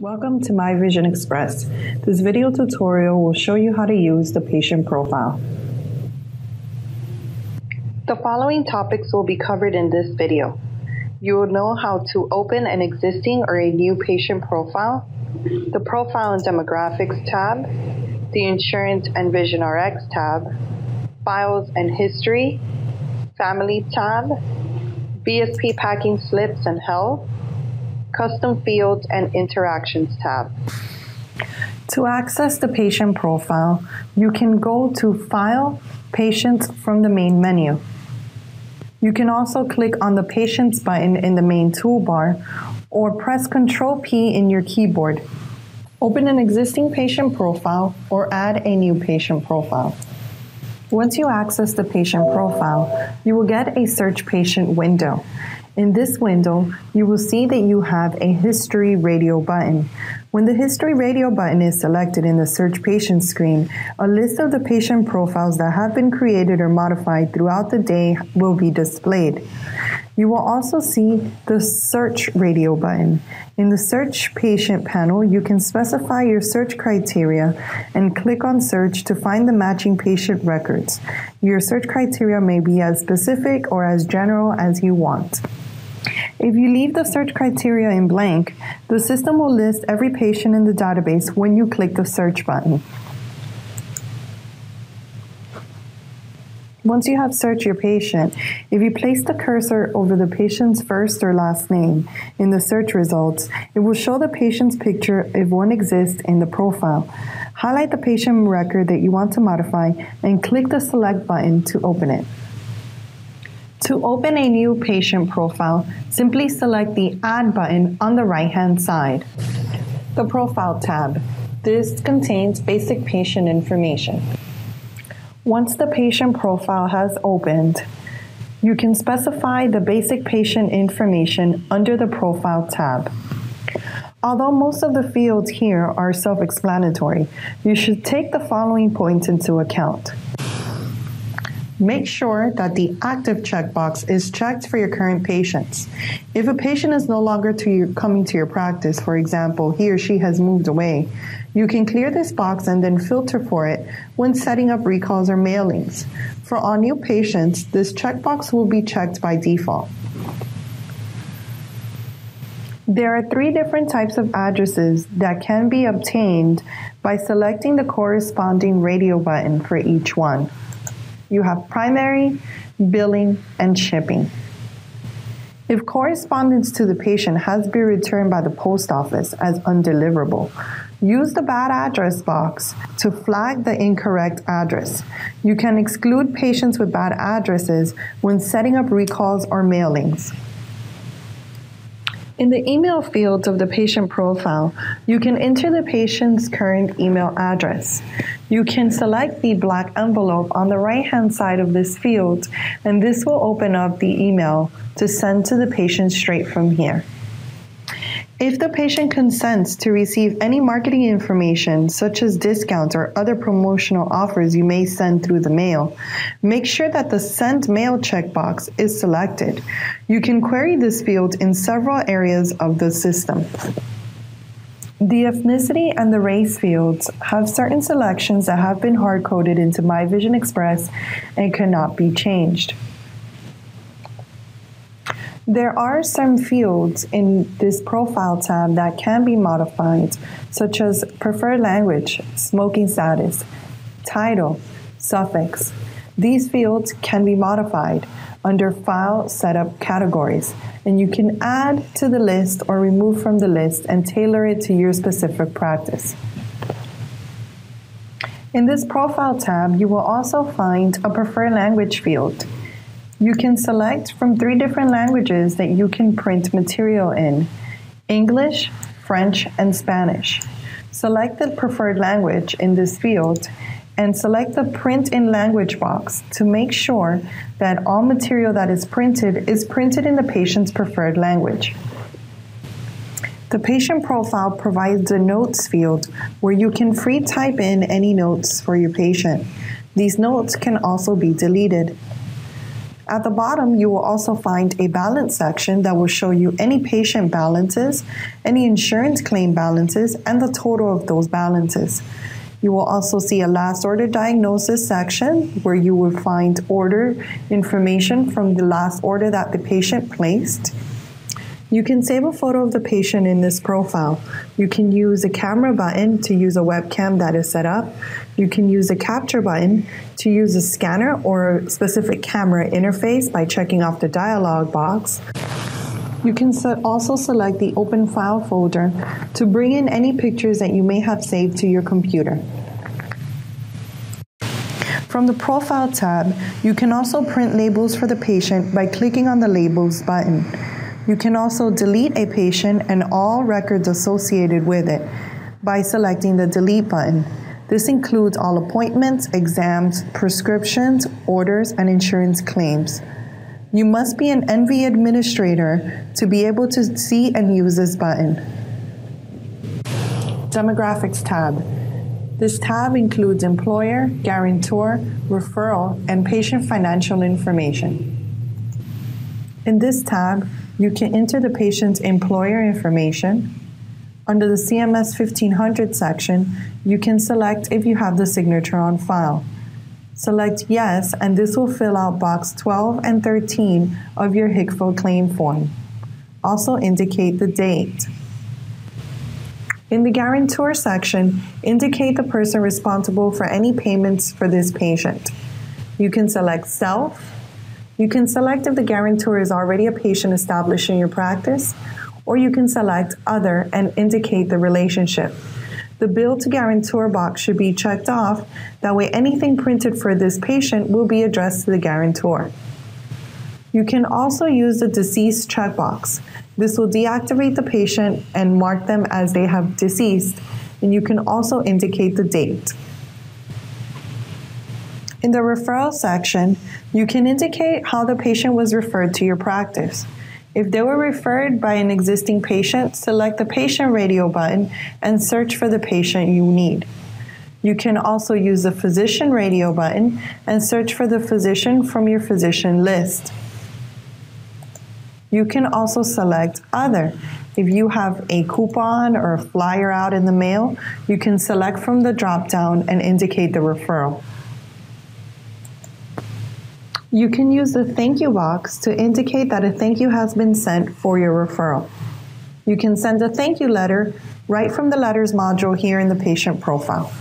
Welcome to My Vision Express. This video tutorial will show you how to use the patient profile. The following topics will be covered in this video. You will know how to open an existing or a new patient profile, the Profile and Demographics tab, the Insurance and Vision RX tab, Files and History, Family tab, VSP packing slips and health, Custom Fields and Interactions tab. To access the patient profile, you can go to File, Patients from the main menu. You can also click on the Patients button in the main toolbar or press Ctrl P in your keyboard. Open an existing patient profile or add a new patient profile. Once you access the patient profile, you will get a Search Patient window. In this window, you will see that you have a History Radio button. When the History Radio button is selected in the Search Patient screen, a list of the patient profiles that have been created or modified throughout the day will be displayed. You will also see the Search Radio button. In the Search Patient panel, you can specify your search criteria and click on Search to find the matching patient records. Your search criteria may be as specific or as general as you want. If you leave the search criteria in blank, the system will list every patient in the database when you click the search button. Once you have searched your patient, if you place the cursor over the patient's first or last name in the search results, it will show the patient's picture if one exists in the profile. Highlight the patient record that you want to modify and click the select button to open it. To open a new patient profile, simply select the Add button on the right hand side. The Profile tab. This contains basic patient information. Once the patient profile has opened, you can specify the basic patient information under the Profile tab. Although most of the fields here are self explanatory, you should take the following points into account. Make sure that the active checkbox is checked for your current patients. If a patient is no longer to your, coming to your practice, for example, he or she has moved away, you can clear this box and then filter for it when setting up recalls or mailings. For all new patients, this checkbox will be checked by default. There are three different types of addresses that can be obtained by selecting the corresponding radio button for each one. You have primary, billing, and shipping. If correspondence to the patient has been returned by the post office as undeliverable, use the bad address box to flag the incorrect address. You can exclude patients with bad addresses when setting up recalls or mailings. In the email fields of the patient profile, you can enter the patient's current email address. You can select the black envelope on the right hand side of this field, and this will open up the email to send to the patient straight from here. If the patient consents to receive any marketing information, such as discounts or other promotional offers you may send through the mail, make sure that the Send Mail checkbox is selected. You can query this field in several areas of the system. The ethnicity and the race fields have certain selections that have been hard coded into My Vision Express and cannot be changed. There are some fields in this profile tab that can be modified, such as preferred language, smoking status, title, suffix. These fields can be modified under File Setup categories, and you can add to the list or remove from the list and tailor it to your specific practice. In this Profile tab, you will also find a preferred language field. You can select from three different languages that you can print material in English, French, and Spanish. Select the preferred language in this field and select the Print in Language box to make sure that all material that is printed is printed in the patient's preferred language. The patient profile provides a notes field where you can free type in any notes for your patient. These notes can also be deleted. At the bottom, you will also find a balance section that will show you any patient balances, any insurance claim balances, and the total of those balances. You will also see a last order diagnosis section where you will find order information from the last order that the patient placed. You can save a photo of the patient in this profile. You can use a camera button to use a webcam that is set up. You can use a capture button to use a scanner or a specific camera interface by checking off the dialog box. You can also select the Open File folder to bring in any pictures that you may have saved to your computer. From the Profile tab, you can also print labels for the patient by clicking on the Labels button. You can also delete a patient and all records associated with it by selecting the Delete button. This includes all appointments, exams, prescriptions, orders, and insurance claims. You must be an NV administrator to be able to see and use this button. Demographics tab. This tab includes employer, guarantor, referral, and patient financial information. In this tab, you can enter the patient's employer information, under the CMS 1500 section, you can select if you have the signature on file. Select Yes, and this will fill out box 12 and 13 of your HCFA claim form. Also indicate the date. In the guarantor section, indicate the person responsible for any payments for this patient. You can select Self. You can select if the guarantor is already a patient established in your practice, or you can select Other and indicate the relationship. The bill to guarantor box should be checked off. That way, anything printed for this patient will be addressed to the guarantor. You can also use the deceased checkbox. This will deactivate the patient and mark them as they have deceased, and you can also indicate the date. In the referral section, you can indicate how the patient was referred to your practice. If they were referred by an existing patient, select the patient radio button and search for the patient you need. You can also use the physician radio button and search for the physician from your physician list. You can also select Other. If you have a coupon or a flyer out in the mail, you can select from the drop down and indicate the referral. You can use the thank you box to indicate that a thank you has been sent for your referral. You can send a thank you letter right from the letters module here in the patient profile.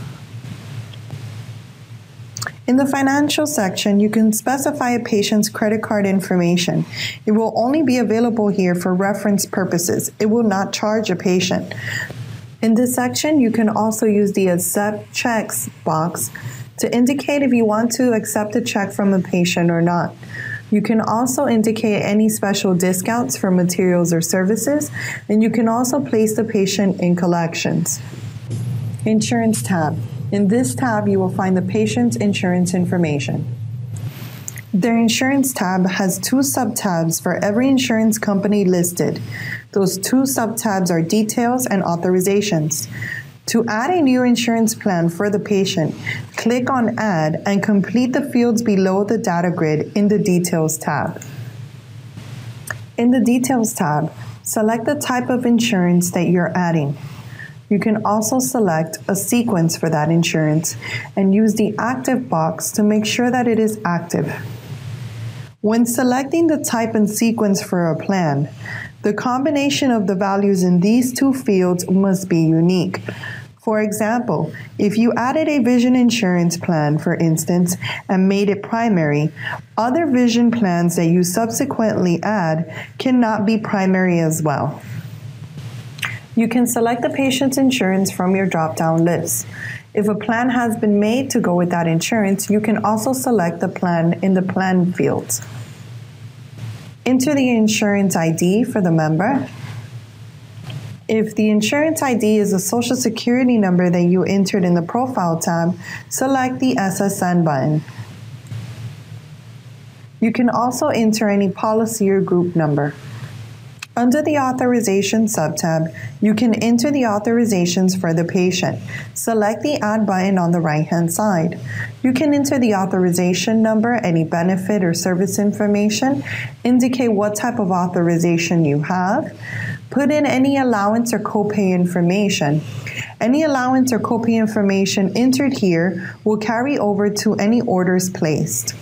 In the financial section, you can specify a patient's credit card information. It will only be available here for reference purposes. It will not charge a patient. In this section, you can also use the accept checks box to indicate if you want to accept a check from a patient or not. You can also indicate any special discounts for materials or services, and you can also place the patient in collections. Insurance tab. In this tab, you will find the patient's insurance information. Their insurance tab has two subtabs for every insurance company listed. Those two subtabs are details and authorizations. To add a new insurance plan for the patient, click on Add and complete the fields below the data grid in the Details tab. In the Details tab, select the type of insurance that you're adding. You can also select a sequence for that insurance and use the Active box to make sure that it is active. When selecting the type and sequence for a plan, the combination of the values in these two fields must be unique. For example, if you added a vision insurance plan, for instance, and made it primary, other vision plans that you subsequently add cannot be primary as well. You can select the patient's insurance from your drop down list. If a plan has been made to go with that insurance, you can also select the plan in the plan field. Enter the insurance ID for the member if the insurance ID is a social security number that you entered in the Profile tab, select the SSN button. You can also enter any policy or group number. Under the Authorization subtab, you can enter the authorizations for the patient. Select the Add button on the right hand side. You can enter the authorization number, any benefit or service information, indicate what type of authorization you have, put in any allowance or copay information. Any allowance or copay information entered here will carry over to any orders placed.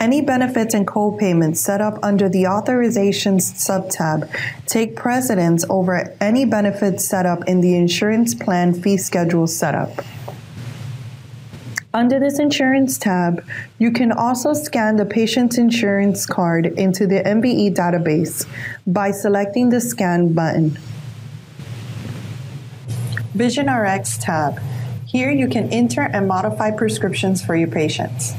Any benefits and co-payments set up under the Authorizations subtab take precedence over any benefits set up in the Insurance Plan Fee Schedule setup. Under this Insurance tab, you can also scan the patient's insurance card into the MVE database by selecting the Scan button. Vision RX tab. Here you can enter and modify prescriptions for your patients.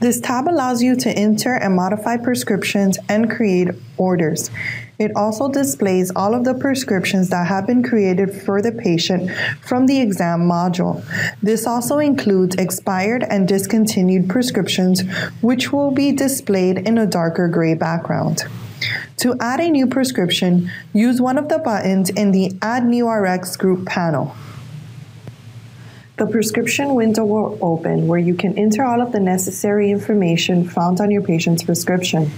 This tab allows you to enter and modify prescriptions and create orders. It also displays all of the prescriptions that have been created for the patient from the exam module. This also includes expired and discontinued prescriptions, which will be displayed in a darker gray background. To add a new prescription, use one of the buttons in the Add New RX group panel. The prescription window will open where you can enter all of the necessary information found on your patient's prescription.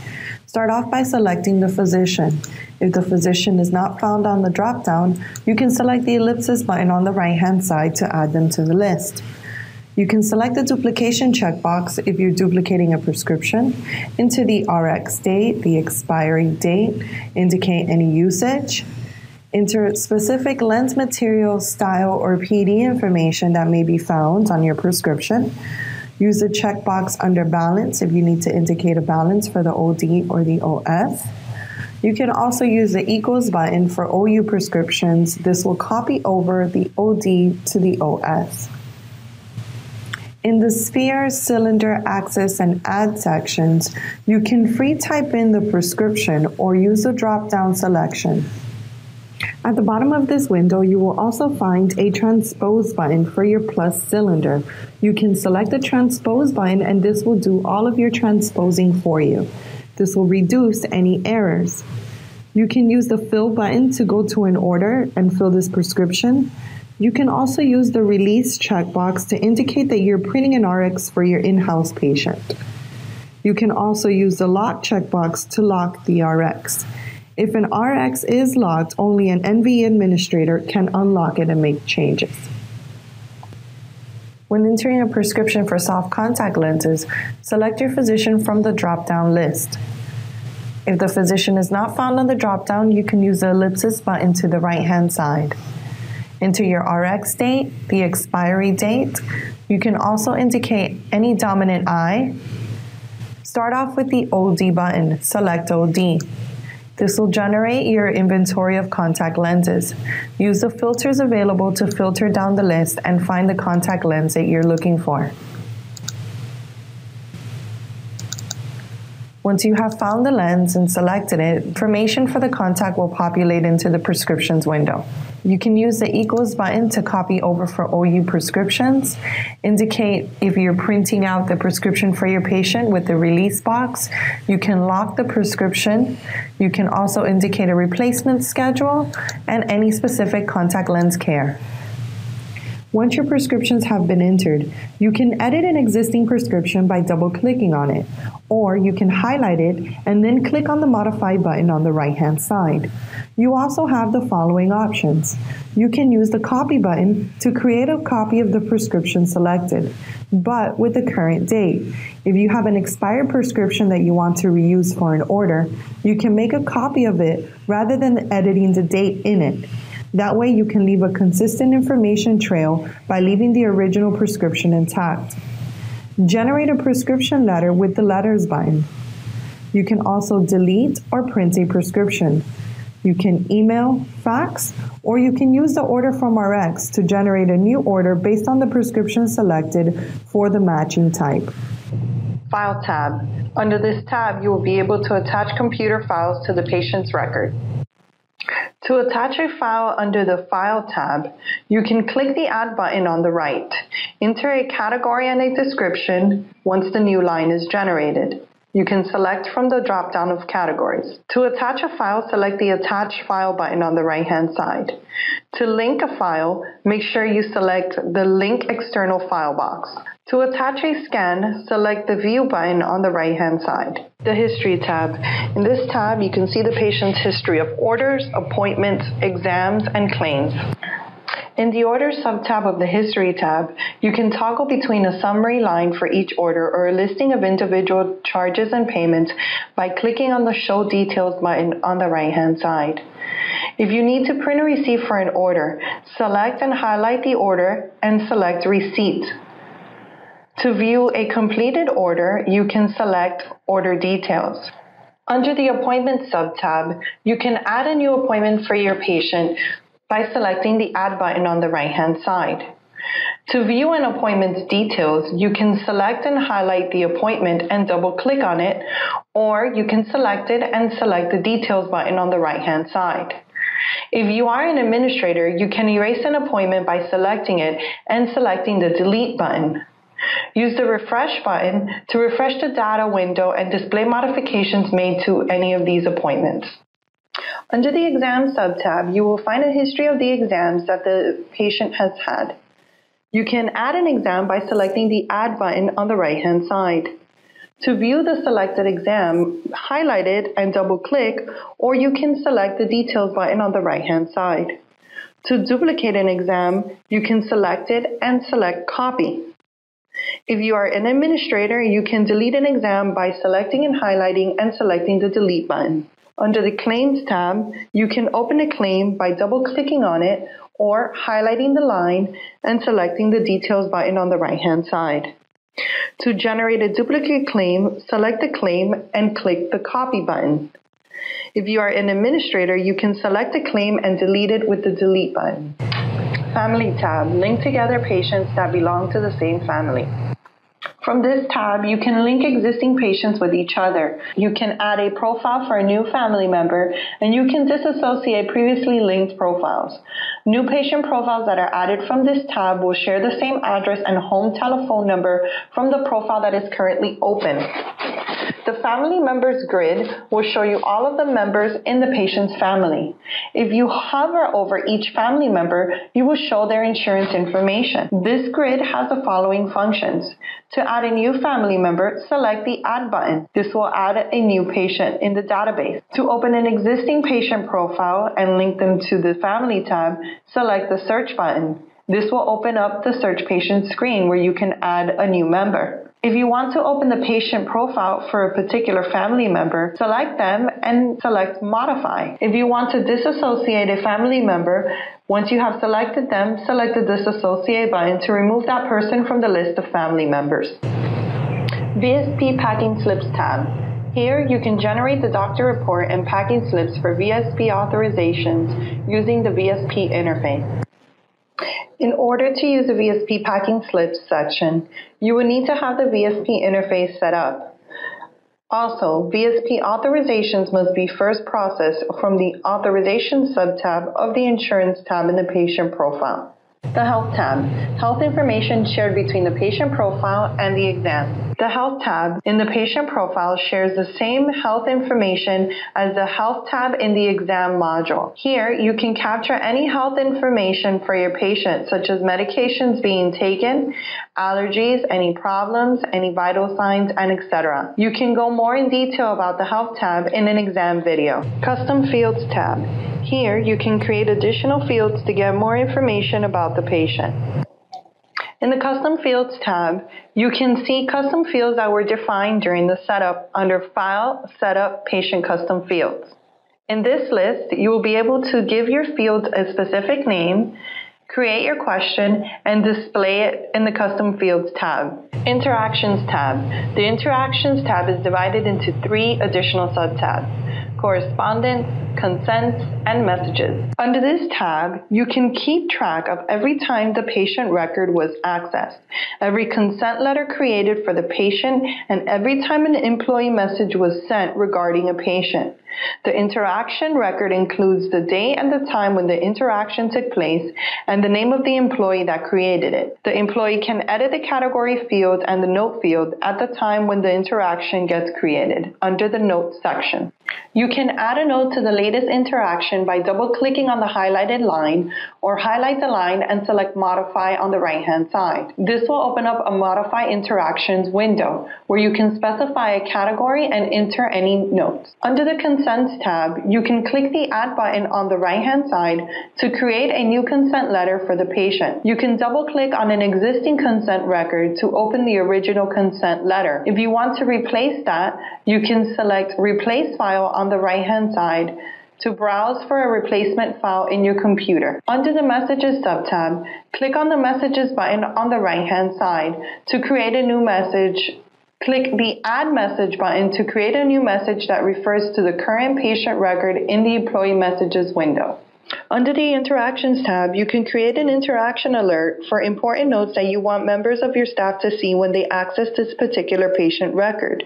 Start off by selecting the physician. If the physician is not found on the drop-down, you can select the ellipsis button on the right-hand side to add them to the list. You can select the duplication checkbox if you're duplicating a prescription, enter the RX date, the expiry date, indicate any usage, specific lens material, style, or PD information that may be found on your prescription. Use the checkbox under balance if you need to indicate a balance for the OD or the OS. You can also use the equals button for OU prescriptions. This will copy over the OD to the OS. In the sphere, cylinder, axis, and add sections, you can free type in the prescription or use the drop down selection. At the bottom of this window, you will also find a transpose button for your plus cylinder. You can select the transpose button and this will do all of your transposing for you. This will reduce any errors. You can use the fill button to go to an order and fill this prescription. You can also use the release checkbox to indicate that you're printing an RX for your in-house patient. You can also use the lock checkbox to lock the RX. If an RX is locked, only an NV administrator can unlock it and make changes. When entering a prescription for soft contact lenses, select your physician from the drop down list. If the physician is not found on the drop down, you can use the ellipsis button to the right hand side. Enter your RX date, the expiry date. You can also indicate any dominant eye. Start off with the OD button, select OD. This will generate your inventory of contact lenses. Use the filters available to filter down the list and find the contact lens that you're looking for. Once you have found the lens and selected it, information for the contact will populate into the prescriptions window. You can use the equals button to copy over for OU prescriptions. Indicate if you're printing out the prescription for your patient with the release box. You can lock the prescription. You can also indicate a replacement schedule and any specific contact lens care. Once your prescriptions have been entered, you can edit an existing prescription by double clicking on it, or you can highlight it and then click on the Modify button on the right hand side. You also have the following options. You can use the Copy button to create a copy of the prescription selected, but with the current date. If you have an expired prescription that you want to reuse for an order, you can make a copy of it rather than editing the date in it. That way, you can leave a consistent information trail by leaving the original prescription intact. Generate a prescription letter with the letters button. You can also delete or print a prescription. You can email, fax, or you can use the order from RX to generate a new order based on the prescription selected for the matching type. File tab. Under this tab, you will be able to attach computer files to the patient's record. To attach a file under the File tab, you can click the Add button on the right. Enter a category and a description once the new line is generated. You can select from the drop down of categories. To attach a file, select the Attach File button on the right hand side. To link a file, make sure you select the Link External File box. To attach a scan, select the View button on the right hand side. The History tab. In this tab, you can see the patient's history of orders, appointments, exams, and claims. In the Orders subtab of the History tab, you can toggle between a summary line for each order or a listing of individual charges and payments by clicking on the Show Details button on the right-hand side. If you need to print a receipt for an order, select and highlight the order and select Receipt. To view a completed order, you can select Order Details. Under the Appointment subtab, you can add a new appointment for your patient by selecting the Add button on the right-hand side. To view an appointment's details, you can select and highlight the appointment and double click on it, or you can select it and select the Details button on the right-hand side. If you are an administrator, you can erase an appointment by selecting it and selecting the Delete button. Use the Refresh button to refresh the data window and display modifications made to any of these appointments. Under the Exam subtab, you will find a history of the exams that the patient has had. You can add an exam by selecting the Add button on the right-hand side. To view the selected exam, highlight it and double-click, or you can select the Details button on the right-hand side. To duplicate an exam, you can select it and select Copy. If you are an administrator, you can delete an exam by selecting and highlighting and selecting the Delete button. Under the Claims tab, you can open a claim by double-clicking on it or highlighting the line and selecting the Details button on the right-hand side. To generate a duplicate claim, select the claim and click the Copy button. If you are an administrator, you can select a claim and delete it with the Delete button. Family tab, link together patients that belong to the same family. From this tab, you can link existing patients with each other. You can add a profile for a new family member, and you can disassociate previously linked profiles. New patient profiles that are added from this tab will share the same address and home telephone number from the profile that is currently open. The family members grid will show you all of the members in the patient's family. If you hover over each family member, you will show their insurance information. This grid has the following functions. To add a new family member, select the Add button. This will add a new patient in the database. To open an existing patient profile and link them to the Family tab, select the Search button. This will open up the Search Patient screen where you can add a new member. If you want to open the patient profile for a particular family member, select them and select Modify. If you want to disassociate a family member, once you have selected them, select the Disassociate button to remove that person from the list of family members. VSP Packing Slips tab. Here, you can generate the doctor report and packing slips for VSP authorizations using the VSP interface. In order to use the VSP packing slips section, you will need to have the VSP interface set up. Also, VSP authorizations must be first processed from the Authorization subtab of the Insurance tab in the patient profile. The Health tab. Health information shared between the patient profile and the exam. The Health tab in the patient profile shares the same health information as the Health tab in the exam module. Here, you can capture any health information for your patient, such as medications being taken, allergies, any problems, any vital signs, and etc. You can go more in detail about the Health tab in an exam video. Custom Fields tab. Here, you can create additional fields to get more information about the patient. In the Custom Fields tab, you can see custom fields that were defined during the setup under File, Setup, Patient Custom Fields. In this list, you will be able to give your field a specific name, create your question, and display it in the Custom Fields tab. Interactions tab. The Interactions tab is divided into three additional subtabs correspondence, consents, and messages. Under this tab, you can keep track of every time the patient record was accessed, every consent letter created for the patient, and every time an employee message was sent regarding a patient. The interaction record includes the day and the time when the interaction took place and the name of the employee that created it. The employee can edit the category field and the note field at the time when the interaction gets created under the Notes section. You can add a note to the latest interaction by double clicking on the highlighted line or highlight the line and select Modify on the right hand side. This will open up a Modify Interactions window where you can specify a category and enter any notes. Under the Consents tab, you can click the Add button on the right hand side to create a new consent letter for the patient. You can double click on an existing consent record to open the original consent letter. If you want to replace that, you can select Replace File on the right hand side to browse for a replacement file in your computer. Under the Messages subtab, click on the Messages button on the right hand side to create a new message Click the Add Message button to create a new message that refers to the current patient record in the Employee Messages window. Under the Interactions tab, you can create an interaction alert for important notes that you want members of your staff to see when they access this particular patient record.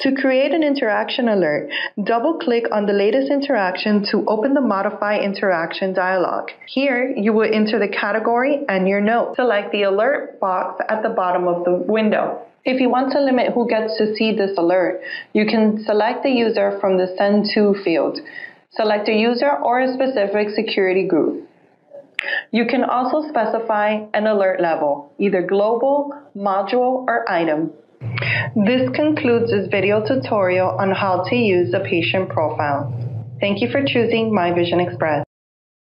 To create an interaction alert, double click on the latest interaction to open the Modify Interaction dialog. Here, you will enter the category and your note. Select the alert box at the bottom of the window. If you want to limit who gets to see this alert, you can select the user from the Send To field. Select a user or a specific security group. You can also specify an alert level, either global, module, or item. This concludes this video tutorial on how to use a patient profile. Thank you for choosing My Vision Express.